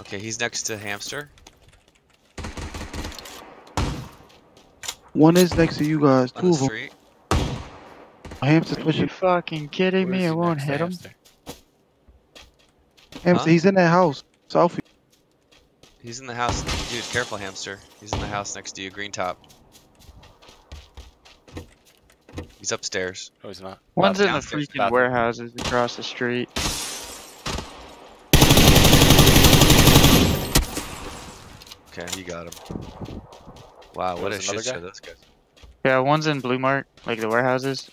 Okay, he's next to hamster. One is next to you guys. On Two the of them. street. Hamster's Are you pushing. fucking kidding Where's me? he I won't next to hit him. hamster? Hamster. Huh? He's in that house. Southie. He's in the house. Dude, careful, hamster. He's in the house next to you, green top. He's upstairs. No, he's not. One's in the downstairs freaking bathroom. warehouses across the street. Okay, you got him. Wow, what a There's another shit show those guys. Yeah, one's in Blue Mart, like the warehouses.